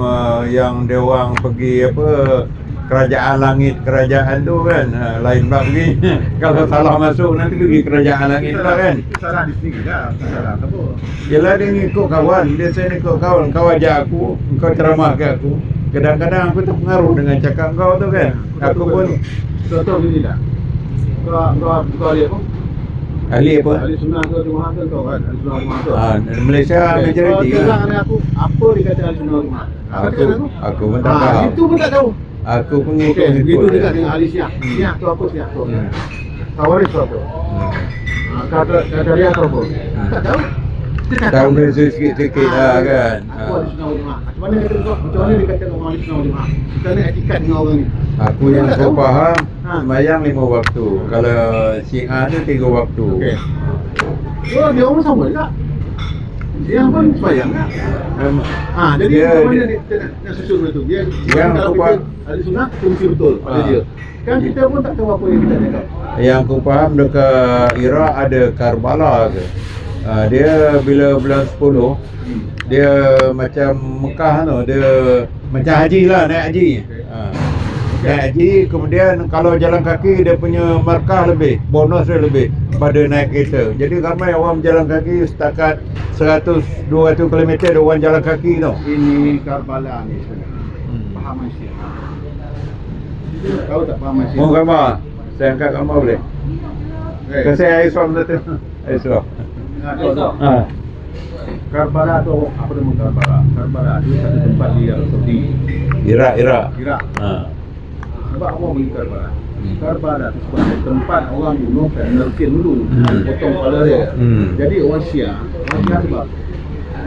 uh, yang dia orang pergi apa kerajaan langit kerajaan tu kan uh, lain bab pergi kalau salah masuk nanti pergi kerajaan langit pula kan salah di sini dah. Salah apa. Yelah dia ngikut kawan Dia saya ikut kawan Kau ajak aku Kau ceramah ke aku Kadang-kadang aku terpengaruh dengan cakap kau tu kan Aku pun Contoh begini dah. Kau kau kau dia apa? Ahli apa? Ahli sunnah ke jemaah ke kau kan? Ahli sunnah jemaah tu. Ha, Malaysia Okey, majoriti Kau kan terang dengan aku apa dikata ahli sunnah? Apa Aku dia kata Aku pun tak Ah, tahu Itu pun tak tahu. Aku pun ngikut begitu ngikut juga je. dengan ahli syiah. Syiah tu apa syiah tu? Hmm. Khawarij tu apa? Hmm. Ah, Kata kata dia tu apa? Tak tahu. Dia tak Tahu beza sikit-sikit lah kan Aku ha. sunnah jemaah. Macam mana kata kau? Macam mana dia kata orang ahli sunnah jemaah? Kita ni etikat dengan orang ni. Aku yang kau faham Ha. Semayang lima waktu Kalau Syiah tu tiga waktu Okey. Oh, dia orang sama juga. Dia pun sembahyang tak? Memang- Ah, jadi Dia- macam mana dia- dia, kita nak, nak susun betul? Dia Yang kalau kita ahli sunnah fungsi betul pada Ah. dia. Kan kita pun tak tahu apa yang kita cakap. Yang aku faham dekat Iraq ada Karbala ke. Ha, dia bila bulan 10 Hmm. dia macam Mekah tu dia macam haji lah naik haji. Ha. Naik haji kemudian kalau jalan kaki dia punya markah lebih, bonus dia lebih pada naik kereta. Jadi ramai orang berjalan kaki setakat 100 200 km dia orang jalan kaki tu. Ini Karbala ni. Hmm. Pahaman Syiah. Tahu tak pahaman Syiah? Mau gambar? Saya angkat gambar boleh? Eh, Kasi air suam tu. Air ah? Ha. Karbala tu apa nama Karbala? Karbala dia satu tempat di Arab Saudi. Iraq, Iraq. Iraq. Ha. Sebab orang pergi Karbala. Hmm. Karbala tu sebab ada tempat orang bunuh kan nerkin dulu. Hmm. Potong kepala dia. Hmm. Jadi orang Syiah, orang Syiah sebab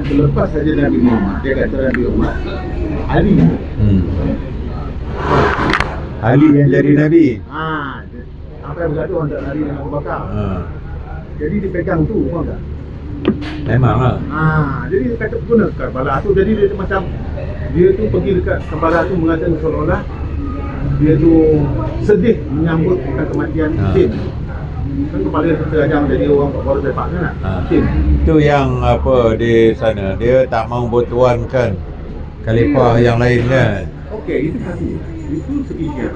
selepas saja Nabi Muhammad, dia kata Nabi Muhammad, Ali. Hmm. Ali yang jadi Nabi. Ah, dia- apa yang berkata orang tak lari dengan Abu Bakar. Ha. Jadi dia pegang tu, faham tak? Memang lah. Ah, jadi dia kata guna Karbala tu jadi dia macam dia tu pergi dekat Karbala tu mengatakan seolah-olah dia tu sedih menyambut kematian Ah. Hussein. Kan kepala dia terajang jadi orang baru sepak kan? Ha. Hussein. Itu yang apa di sana dia tak mau bertuankan khalifah yang lain kan. Okey, itu satu. Itu segi dia.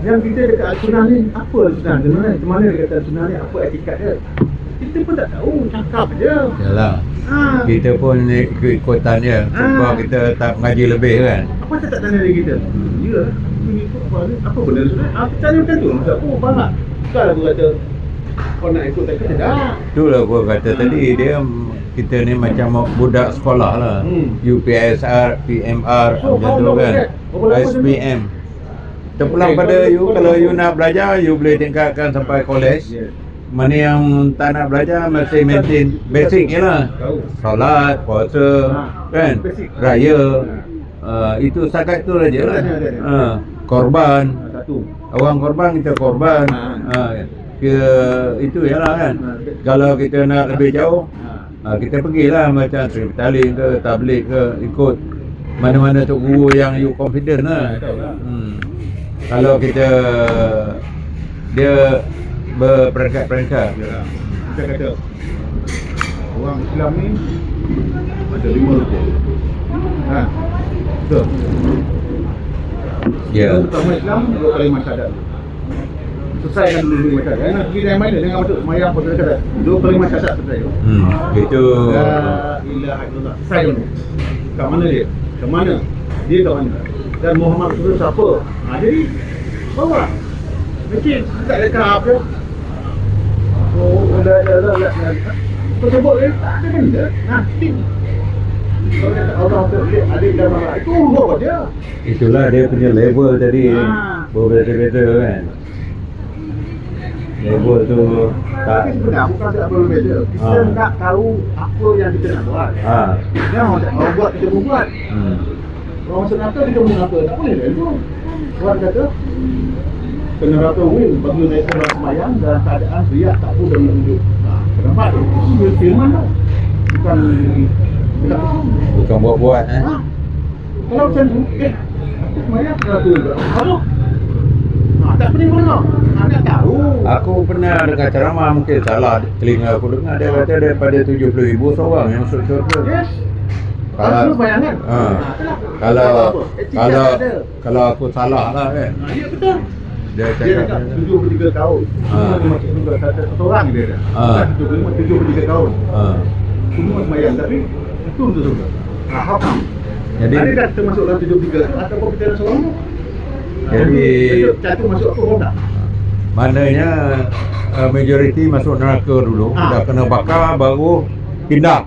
Yang kita dekat Al-Sunnah ni apa Al-Sunnah? Di mana? Di mana dia kata Al-Sunnah ni apa etikat dia? Kita pun tak tahu, cakap je. Yalah. Ha. Kita pun ikut-ikutan dia sebab Ah. kita tak mengaji lebih kan. Apa dia tak tanya diri kita? Ya, ini ikut apa benda Al-Sunnah? Aku tanya macam tu. Maksud aku, faham tak? Bukan aku kata kau nak ikut tak kata dah. Itulah gua kata tadi dia kita ni macam budak sekolah lah. Hmm. UPSR, PMR So, macam tu kan. SPM. Terpulang Okay, pada you kalau you nak belajar you boleh tingkatkan sampai college. Mana yang tak nak belajar masih maintain basic je lah. Solat, puasa, Ha, kan? Raya. Uh, itu setakat tu aja lah. Ada, ada. Uh, korban. Orang korban kita korban. Ha. Uh, kita itu je lah kan. Kalau kita nak lebih jauh. Uh, kita pergilah macam Sri Talim ke, tablik ke, ikut mana-mana tu guru yang you confident lah. Hmm. Kalau kita dia berperingkat-peringkat. Yalah. Kita kata orang Islam ni ada lima rukun. Ha. Betul. Ya. Rukun utama Islam dua kalimah syahadat. Selesaikan dulu kalimah syahadat. Jangan pergi dari mana dengan masuk semayang pada syahadat. Dua kalimah syahadat selesai. Hmm. Itu La ilaha illallah. Selesai dulu. Kat mana dia? Mana? Dia kat mana? Dan Muhammad Rasulullah siapa? Ha, jadi bawa. Mungkin tak ada kahap je. Oh, dah dah dah dah. Kau sebut eh, tak ada benda. Nanti. Kata Allah tu dia ada dalam itu huruf dia. itulah dia punya level tadi Ha. berbeza-beza kan. Level tu tak Tapi sebenarnya bukan tak perlu beza. Kita Ha. nak tahu apa yang kita nak buat. ha. Jangan orang, orang buat kita pun buat. Hmm. Orang masuk neraka kita pun neraka. Tak boleh lah itu. Tuhan kata ke neraka win bagi mereka orang semayang dalam keadaan riak tak pun. Ha, nampak tu? Itu firman tau. Bukan Bukan buat-buat eh. Ha? Kalau macam tu, eh, aku semayang neraka juga. Kalau Ha, tak pening pun tau. Ha, nak tahu. Aku pernah dengar ceramah mungkin salah telinga aku dengar dia kata daripada 70 ribu seorang yang masuk syurga. Yes. Kalau Terus bayangan. ha. Kalau kalau kalau aku salah lah kan. Ha, ya betul. Dia cakap dekat 73 tahun. Ha. Semua dia masuk surga. Satu satu orang dia dah. Ha. Bukan 75, 73 tahun. ha. Semua semayang tapi itu untuk surga. Ha, how come? Jadi Ada dah termasuk dalam 73 ataupun kita ada seorang? Jadi- cantik masuk apa pun tak? Maknanya uh, majoriti masuk neraka dulu, Ha. dah kena bakar baru pindah.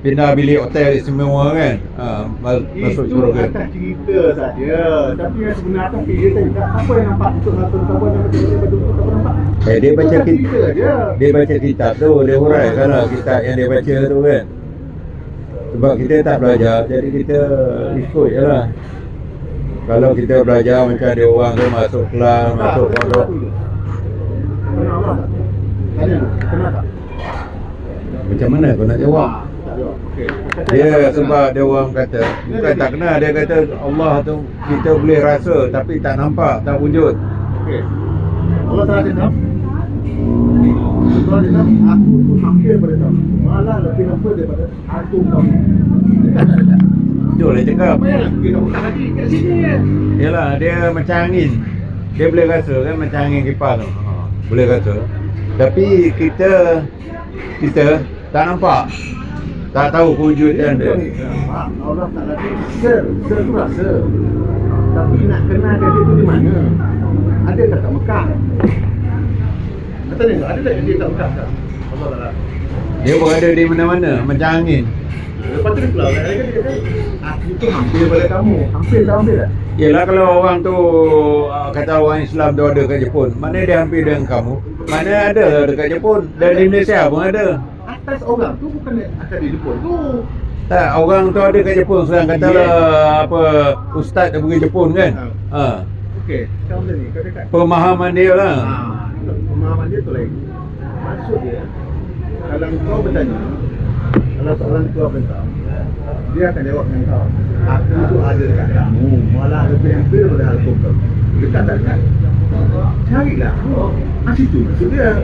Pindah bilik hotel istimewa kan. Ha, ma- masuk Itu syurga. atas cerita saja. Tapi yang sebenar tapi dia tanya apa yang nampak untuk satu siapa yang betul betul apa nampak? Eh, dia baca Itu atas kit- cerita aja. Dia baca kitab tu, dia hurai kalau kitab yang dia baca tu kan. Sebab kita tak belajar, jadi kita ikut je lah. Kalau kita belajar macam ada orang tu masuk kelas, masuk pondok. Kenal Allah tak? Tanya, kenal tak? Macam mana kau nak jawab? Tak. Dia sebab dia orang kata, bukan tak kenal, dia kata Allah tu kita boleh rasa tapi tak nampak, tak wujud. Okey. Allah Taala cakap Allah cakap aku tu hampir pada kamu Malah lebih hampir daripada kamu tak dekat? Betul dia cakap. Je Yalah, dia macam angin. Dia boleh rasa kan macam angin kipas tu. Boleh rasa. Tapi kita kita tak nampak. Tak tahu kewujudan dia. Allah tak lagi Ser, ser tu rasa Tapi nak kenal dia tu di mana? Ada kat kat Mekah Kata ni ada tak dia kat Mekah? Allah Taala Dia berada di mana-mana macam angin. Lepas tu dia pulau Dia kata, dia kata Aku tu hampir pada kamu Hampir tak hampir tak? Yelah kalau orang tu ah, kata orang Islam tu ada kat Jepun, mana dia hampir dengan kamu? Mana ada dekat Jepun? Dan di Malaysia pun ada. Atas orang tu bukan atas di Jepun tu Tak, orang tu ada kat Jepun sekarang katalah apa ustaz dia pergi Jepun kan. Ha. Okey, sekarang ni Kau cakap Pemahaman dia lah. Ah, pemahaman dia tu lain. Maksud dia, kalau kau bertanya, kalau soalan tu apa kau, dia akan jawab dengan kau. Aku tu ada dekat kamu, malah lebih hampir daripada hal kau. Dekat tak dekat? Carilah. Ah, situ maksud dia.